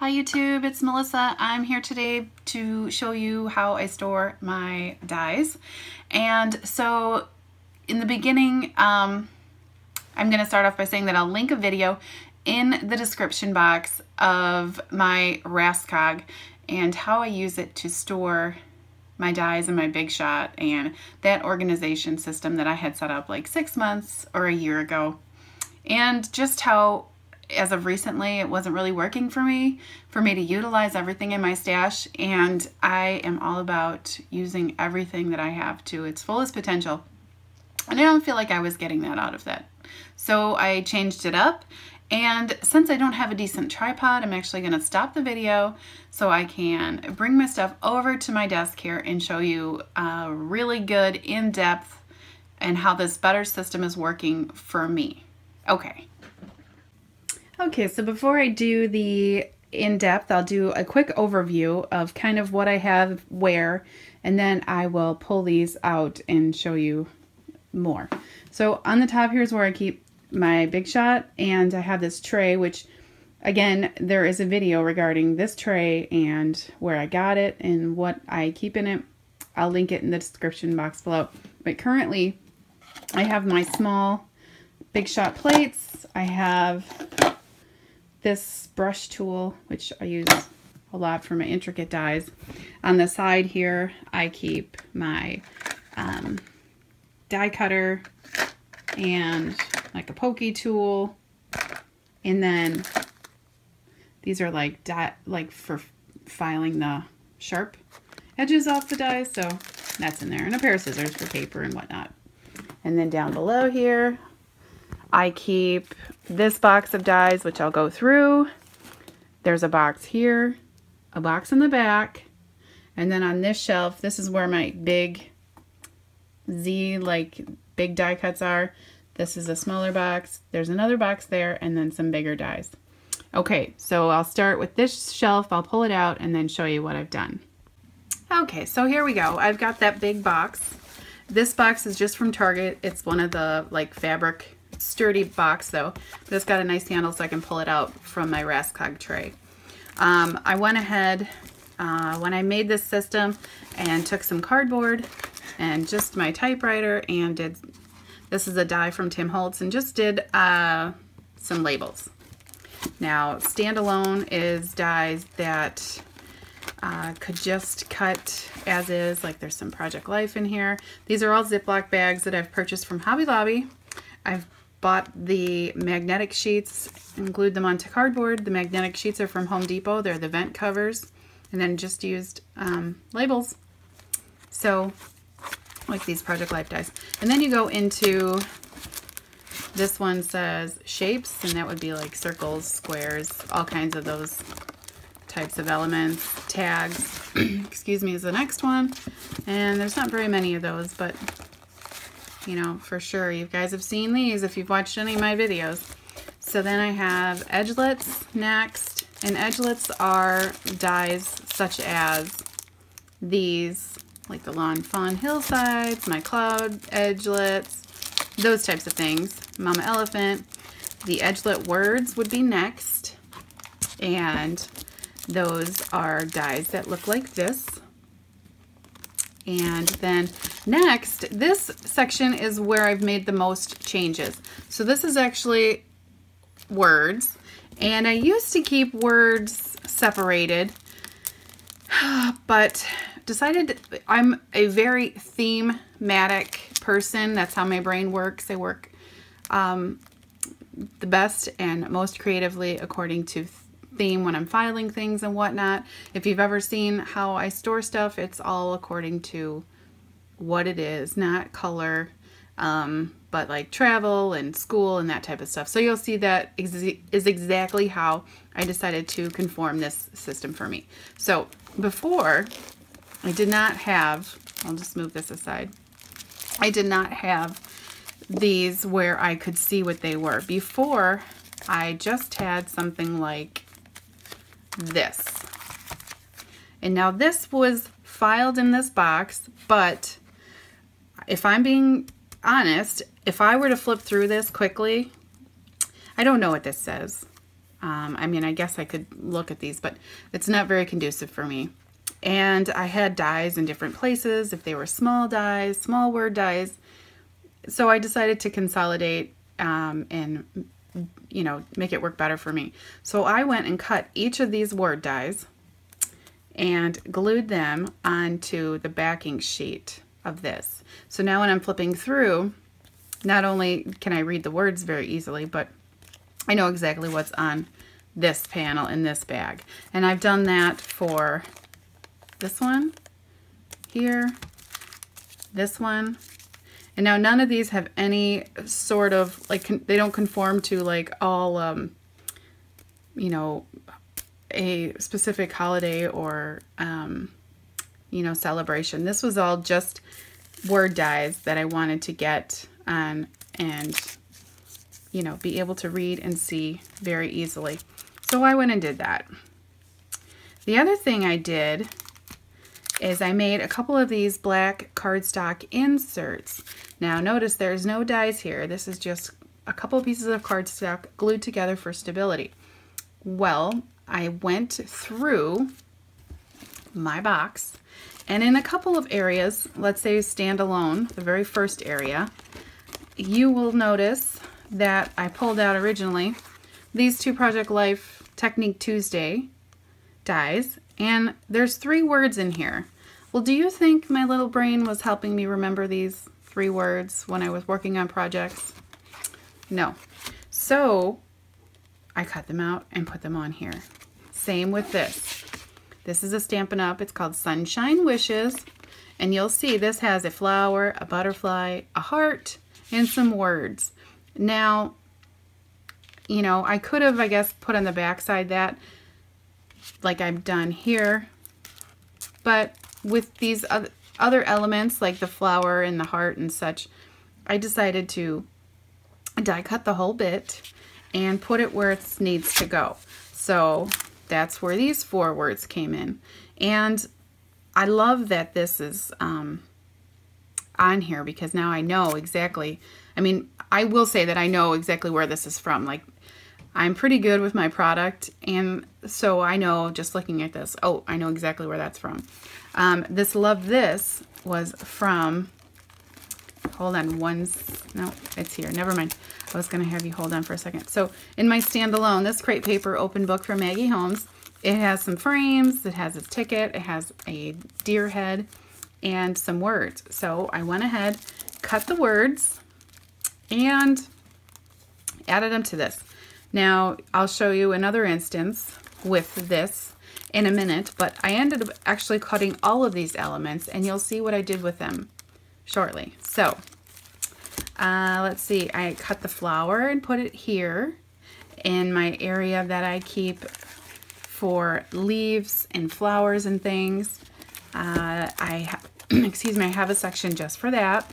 Hi YouTube, it's Melissa. I'm here today to show you how I store my dies. And so in the beginning, um, I'm going to start off by saying that I'll link a video in the description box of my Raskog and how I use it to store my dies and my big shot and that organization system that I had set up like six months or a year ago. And just how as of recently, it wasn't really working for me, for me to utilize everything in my stash. And I am all about using everything that I have to its fullest potential. And I don't feel like I was getting that out of that. So I changed it up. And since I don't have a decent tripod, I'm actually going to stop the video so I can bring my stuff over to my desk here and show you a really good in-depth and how this better system is working for me. Okay, Okay, so before I do the in-depth, I'll do a quick overview of kind of what I have where, and then I will pull these out and show you more. So on the top here's where I keep my Big Shot, and I have this tray, which again, there is a video regarding this tray and where I got it and what I keep in it. I'll link it in the description box below. But currently, I have my small Big Shot plates. I have this brush tool, which I use a lot for my intricate dies. On the side here, I keep my um, die cutter and like a pokey tool. And then these are like die, like for filing the sharp edges off the dies. So that's in there. And a pair of scissors for paper and whatnot. And then down below here, I keep this box of dies, which I'll go through. There's a box here, a box in the back, and then on this shelf, this is where my big Z, like big die cuts are. This is a smaller box. There's another box there, and then some bigger dies. Okay, so I'll start with this shelf. I'll pull it out and then show you what I've done. Okay, so here we go. I've got that big box. This box is just from Target. It's one of the like fabric sturdy box though, but it's got a nice handle so I can pull it out from my Raskog tray. Um, I went ahead uh, when I made this system and took some cardboard and just my typewriter and did, this is a die from Tim Holtz and just did uh, some labels. Now standalone is dies that uh, could just cut as is, like there's some Project Life in here. These are all Ziploc bags that I've purchased from Hobby Lobby. I've bought the magnetic sheets and glued them onto cardboard. The magnetic sheets are from Home Depot. They're the vent covers. And then just used um, labels. So, like these Project Life dies. And then you go into, this one says shapes, and that would be like circles, squares, all kinds of those types of elements. Tags, excuse me, is the next one. And there's not very many of those, but you know, for sure. You guys have seen these if you've watched any of my videos. So then I have edgelets next. And edgelets are dies such as these, like the Lawn Fawn Hillsides, my Cloud edgelets, those types of things. Mama Elephant. The edgelet words would be next. And those are dies that look like this. And then next, this section is where I've made the most changes. So this is actually words. And I used to keep words separated, but decided I'm a very thematic person. That's how my brain works. I work um, the best and most creatively according to theme when I'm filing things and whatnot. If you've ever seen how I store stuff, it's all according to what it is, not color, um, but like travel and school and that type of stuff. So you'll see that ex is exactly how I decided to conform this system for me. So before, I did not have, I'll just move this aside. I did not have these where I could see what they were. Before, I just had something like this. And now this was filed in this box, but if I'm being honest, if I were to flip through this quickly, I don't know what this says. Um, I mean, I guess I could look at these, but it's not very conducive for me. And I had dies in different places, if they were small dies, small word dies. So I decided to consolidate um, and, you know, make it work better for me. So I went and cut each of these word dies and glued them onto the backing sheet of this. So now when I'm flipping through, not only can I read the words very easily, but I know exactly what's on this panel in this bag. And I've done that for this one here, this one. And now none of these have any sort of, like, they don't conform to, like, all, um, you know, a specific holiday or, um, you know, celebration. This was all just word dies that I wanted to get on and, you know, be able to read and see very easily. So I went and did that. The other thing I did is I made a couple of these black cardstock inserts. Now notice there's no dies here. This is just a couple pieces of cardstock glued together for stability. Well, I went through my box and in a couple of areas, let's say standalone, the very first area, you will notice that I pulled out originally these two Project Life Technique Tuesday dies and there's three words in here. Well, do you think my little brain was helping me remember these three words when I was working on projects? No. So I cut them out and put them on here. Same with this. This is a Stampin' Up. It's called Sunshine Wishes. And you'll see this has a flower, a butterfly, a heart, and some words. Now, you know, I could have, I guess, put on the back side that like I've done here. But with these other elements like the flower and the heart and such, I decided to die cut the whole bit and put it where it needs to go. So that's where these four words came in. And I love that this is um, on here because now I know exactly, I mean, I will say that I know exactly where this is from. Like I'm pretty good with my product and so I know just looking at this, oh, I know exactly where that's from. Um, this Love This was from, hold on, one, no, it's here, never mind. I was to have you hold on for a second. So in my standalone, this Crate Paper open book from Maggie Holmes, it has some frames, it has a ticket, it has a deer head, and some words. So I went ahead, cut the words, and added them to this. Now, I'll show you another instance with this in a minute, but I ended up actually cutting all of these elements, and you'll see what I did with them shortly. So, uh, let's see, I cut the flower and put it here in my area that I keep for leaves and flowers and things. Uh, I, excuse me, I have a section just for that.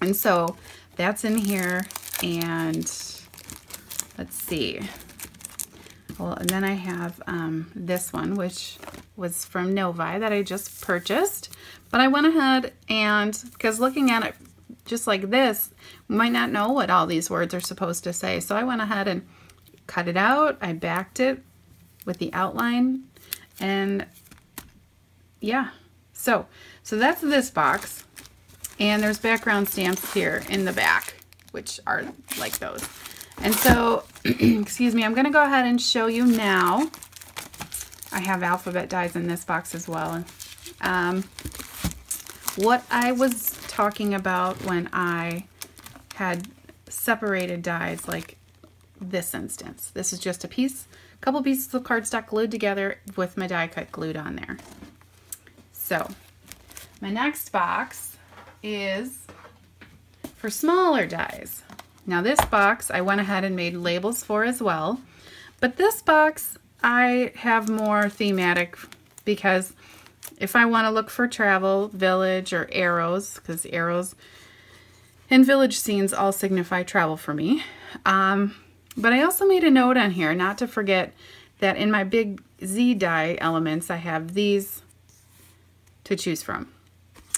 And so that's in here and let's see. Well, and then I have um, this one, which was from Novi that I just purchased. But I went ahead and, because looking at it just like this, we might not know what all these words are supposed to say. So I went ahead and cut it out. I backed it with the outline. And yeah, so, so that's this box. And there's background stamps here in the back, which are like those. And so, excuse me, I'm going to go ahead and show you now. I have alphabet dies in this box as well. Um, what I was talking about when I had separated dies like this instance. This is just a piece, a couple pieces of cardstock glued together with my die cut glued on there. So my next box is for smaller dies. Now this box I went ahead and made labels for as well, but this box I have more thematic because if I want to look for travel, village, or arrows, because arrows and village scenes all signify travel for me. Um, but I also made a note on here not to forget that in my big Z die elements, I have these to choose from.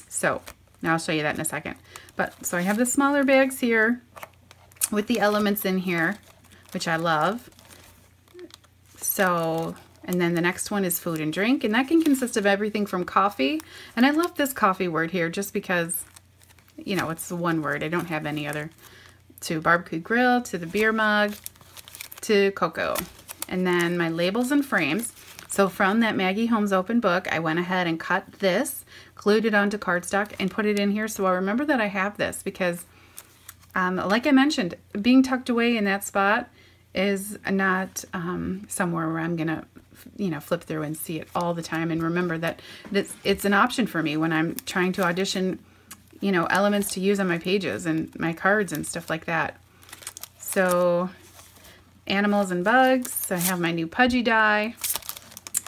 So now I'll show you that in a second. But so I have the smaller bags here with the elements in here, which I love. So, and then the next one is food and drink, and that can consist of everything from coffee. And I love this coffee word here just because, you know, it's the one word. I don't have any other. To barbecue grill, to the beer mug, to cocoa. And then my labels and frames. So from that Maggie Holmes open book, I went ahead and cut this, glued it onto cardstock, and put it in here. So I remember that I have this because, um, like I mentioned, being tucked away in that spot is not um, somewhere where I'm going to you know, flip through and see it all the time and remember that it's, it's an option for me when I'm trying to audition, you know, elements to use on my pages and my cards and stuff like that. So animals and bugs, So I have my new Pudgy die.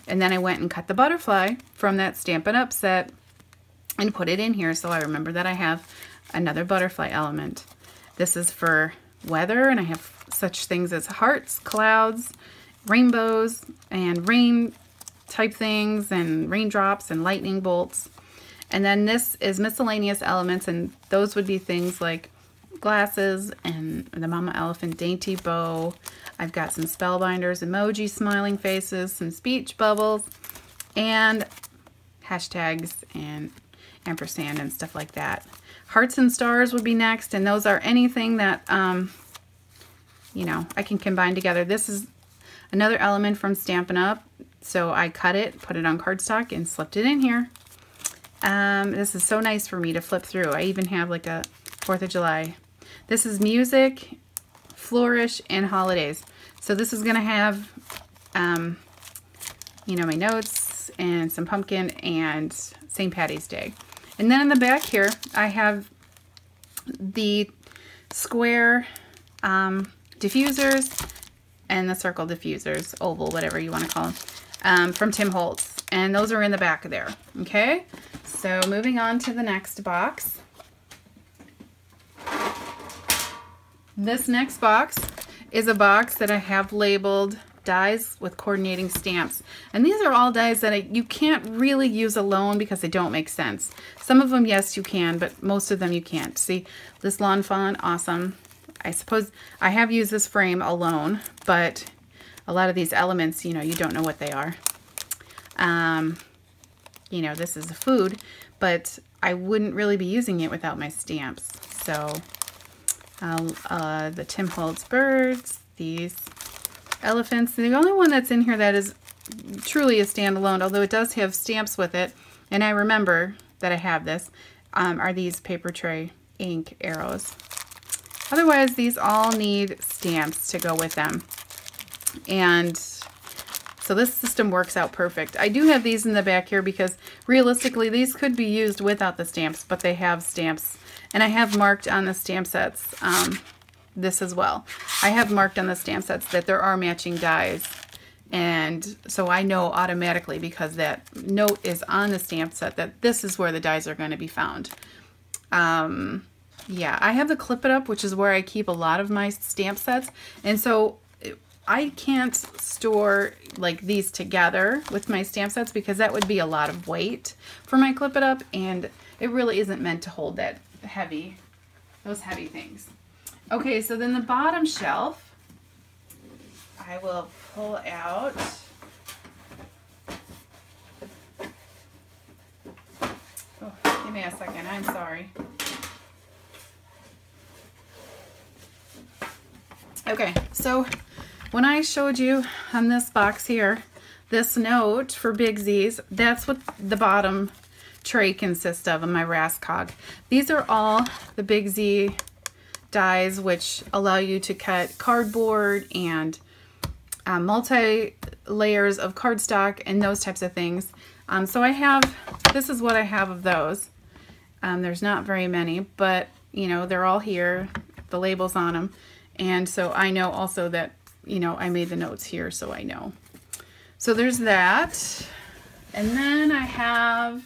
And then I went and cut the butterfly from that Stampin' Up set and put it in here so I remember that I have another butterfly element. This is for weather and I have such things as hearts, clouds, rainbows, and rain type things and raindrops and lightning bolts. And then this is miscellaneous elements and those would be things like glasses and the Mama Elephant Dainty Bow. I've got some spellbinders, emoji, smiling faces, some speech bubbles, and hashtags and ampersand and stuff like that. Hearts and stars would be next, and those are anything that, um, you know, I can combine together. This is another element from Stampin' Up! So I cut it, put it on cardstock, and slipped it in here. Um, this is so nice for me to flip through. I even have like a 4th of July this is music, flourish, and holidays. So this is going to have, um, you know, my notes and some pumpkin and St. Patty's Day. And then in the back here, I have the square um, diffusers and the circle diffusers, oval, whatever you want to call them, um, from Tim Holtz. And those are in the back there, okay? So moving on to the next box. This next box is a box that I have labeled dies with coordinating stamps. And these are all dies that I, you can't really use alone because they don't make sense. Some of them, yes, you can, but most of them you can't. See, this Lawn Fawn, awesome. I suppose I have used this frame alone, but a lot of these elements, you know, you don't know what they are. Um, you know, this is a food, but I wouldn't really be using it without my stamps. So uh, uh, the Tim Holtz birds, these elephants. The only one that's in here that is truly a standalone, although it does have stamps with it, and I remember that I have this, um, are these paper tray ink arrows. Otherwise, these all need stamps to go with them. And so this system works out perfect. I do have these in the back here because realistically, these could be used without the stamps, but they have stamps and I have marked on the stamp sets um, this as well. I have marked on the stamp sets that there are matching dies. And so I know automatically because that note is on the stamp set that this is where the dies are going to be found. Um, yeah, I have the Clip It Up, which is where I keep a lot of my stamp sets. And so I can't store like these together with my stamp sets because that would be a lot of weight for my Clip It Up. And it really isn't meant to hold that heavy, those heavy things. Okay, so then the bottom shelf, I will pull out Oh, give me a second. I'm sorry. Okay, so when I showed you on this box here, this note for Big Z's, that's what the bottom tray consists of in my Raskog. These are all the Big Z dies which allow you to cut cardboard and uh, multi layers of cardstock and those types of things. Um, so I have, this is what I have of those. Um, there's not very many, but you know, they're all here, the labels on them. And so I know also that, you know, I made the notes here, so I know. So there's that. And then I have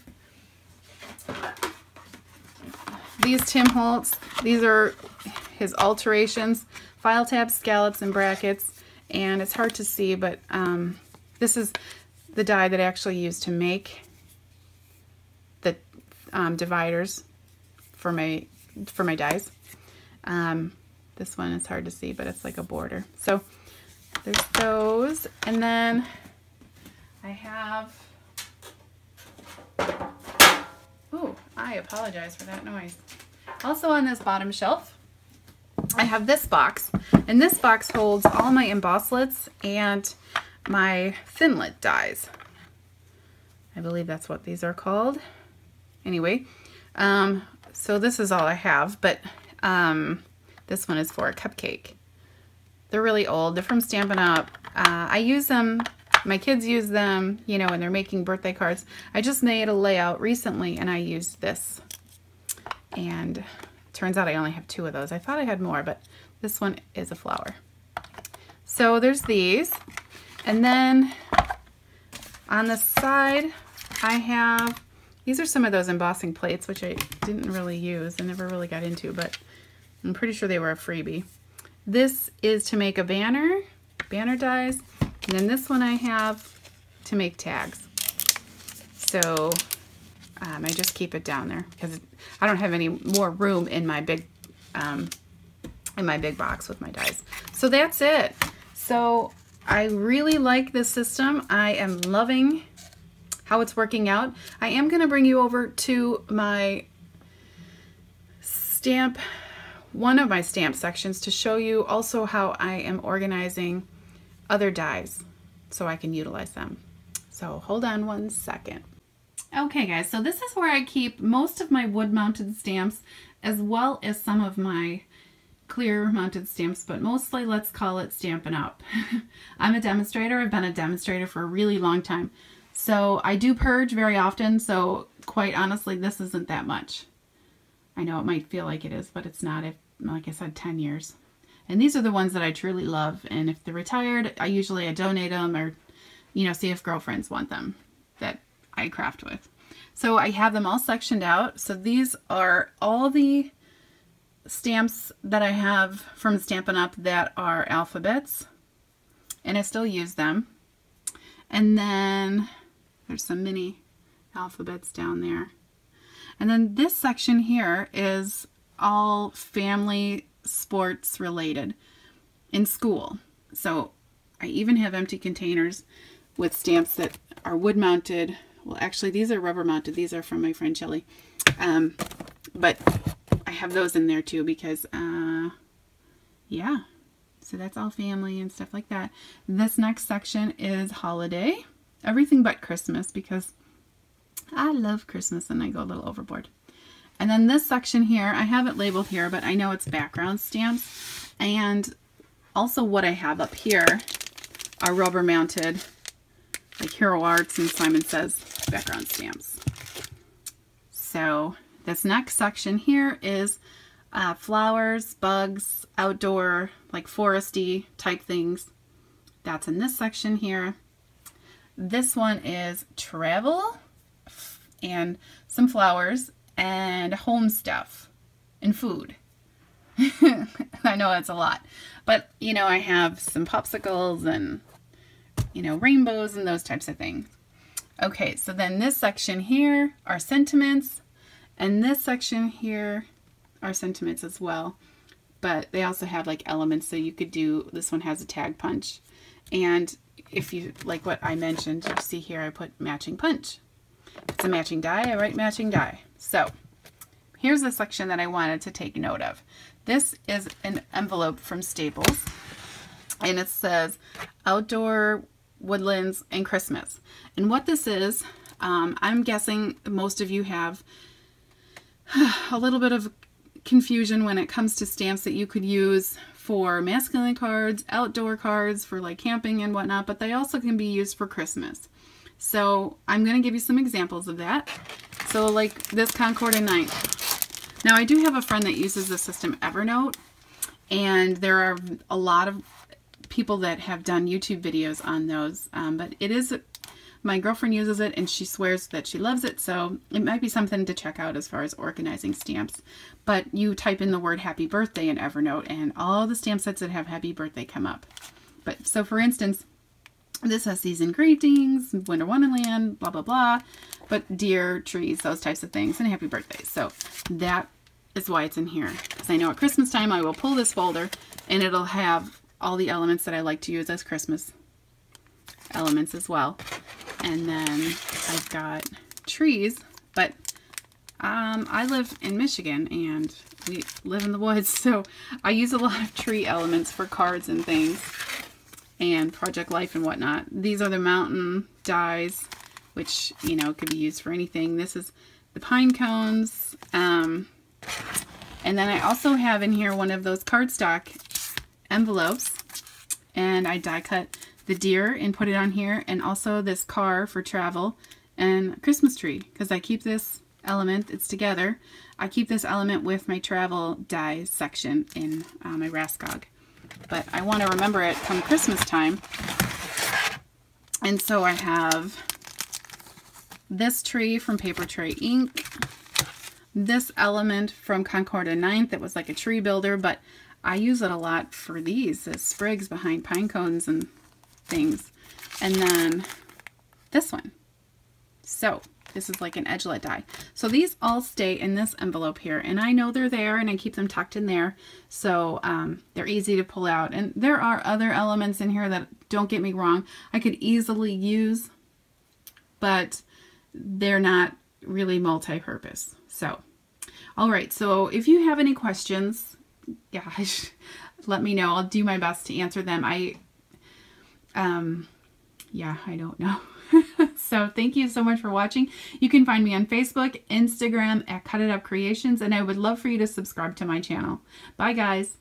these Tim Holtz, these are his alterations, file tabs, scallops, and brackets. And it's hard to see, but um, this is the die that I actually used to make the um, dividers for my for my dies. Um, this one is hard to see, but it's like a border. So there's those. And then I have, oh, I apologize for that noise. Also on this bottom shelf, I have this box. And this box holds all my embosslets and my Thinlit dies. I believe that's what these are called. Anyway, um, so this is all I have, but um, this one is for a cupcake. They're really old. They're from Stampin' Up. Uh, I use them, my kids use them, you know, when they're making birthday cards. I just made a layout recently and I used this. And turns out I only have two of those. I thought I had more, but this one is a flower. So there's these. And then on the side, I have, these are some of those embossing plates, which I didn't really use. I never really got into, but I'm pretty sure they were a freebie. This is to make a banner, banner dies. And then this one I have to make tags. So um, I just keep it down there because I don't have any more room in my big um, in my big box with my dies. So that's it. So I really like this system. I am loving how it's working out. I am going to bring you over to my stamp, one of my stamp sections to show you also how I am organizing other dies so I can utilize them. So hold on one second. Okay guys, so this is where I keep most of my wood mounted stamps as well as some of my clear mounted stamps, but mostly let's call it Stampin' Up. I'm a demonstrator. I've been a demonstrator for a really long time. So I do purge very often, so quite honestly, this isn't that much. I know it might feel like it is, but it's not. Like I said, 10 years. And these are the ones that I truly love. And if they're retired, I usually I donate them or, you know, see if girlfriends want them that I craft with. So I have them all sectioned out. So these are all the stamps that I have from Stampin' Up! that are alphabets. And I still use them. And then there's some mini alphabets down there. And then this section here is all family sports related in school. So I even have empty containers with stamps that are wood mounted. Well, actually, these are rubber mounted. These are from my friend Shelly. Um, but I have those in there too because, uh, yeah. So that's all family and stuff like that. This next section is holiday. Everything but Christmas because I love Christmas and I go a little overboard. And then this section here, I have it labeled here, but I know it's background stamps. And also what I have up here are rubber mounted, like Hero Arts and Simon Says background stamps. So this next section here is uh, flowers, bugs, outdoor, like foresty type things. That's in this section here. This one is travel and some flowers and home stuff and food. I know that's a lot. But, you know, I have some popsicles and, you know, rainbows and those types of things. Okay, so then this section here are sentiments. And this section here are sentiments as well. But they also have like elements. So you could do, this one has a tag punch. And if you, like what I mentioned, you see here I put matching punch. it's a matching die, I write matching die. So here's the section that I wanted to take note of. This is an envelope from Staples and it says outdoor woodlands and Christmas. And what this is, um, I'm guessing most of you have a little bit of confusion when it comes to stamps that you could use for masculine cards, outdoor cards for like camping and whatnot, but they also can be used for Christmas. So I'm going to give you some examples of that. So like this Concord and Ninth. Now I do have a friend that uses the system Evernote and there are a lot of people that have done YouTube videos on those, um, but it is my girlfriend uses it and she swears that she loves it, so it might be something to check out as far as organizing stamps. But you type in the word happy birthday in Evernote and all the stamp sets that have happy birthday come up. But so for instance, this has season greetings, winter wonderland, blah, blah, blah. But deer, trees, those types of things, and happy birthday. So that is why it's in here. Because I know at Christmas time I will pull this folder and it'll have all the elements that I like to use as Christmas elements as well. And then I've got trees, but um, I live in Michigan and we live in the woods, so I use a lot of tree elements for cards and things and Project Life and whatnot. These are the mountain dies, which, you know, could be used for anything. This is the pine cones. Um, and then I also have in here one of those cardstock envelopes. And I die cut the deer and put it on here. And also this car for travel and Christmas tree. Because I keep this element, it's together. I keep this element with my travel dies section in uh, my Raskog but I want to remember it come Christmas time. And so I have this tree from Papertrey Ink, this element from Concord and 9th It was like a tree builder, but I use it a lot for these as sprigs behind pine cones and things. And then this one. So this is like an edgelet die. So these all stay in this envelope here. And I know they're there and I keep them tucked in there. So um, they're easy to pull out. And there are other elements in here that, don't get me wrong, I could easily use. But they're not really multi-purpose. So, all right. So if you have any questions, gosh, let me know. I'll do my best to answer them. I, um, yeah, I don't know. so thank you so much for watching. You can find me on Facebook, Instagram at Cut It Up Creations, and I would love for you to subscribe to my channel. Bye, guys.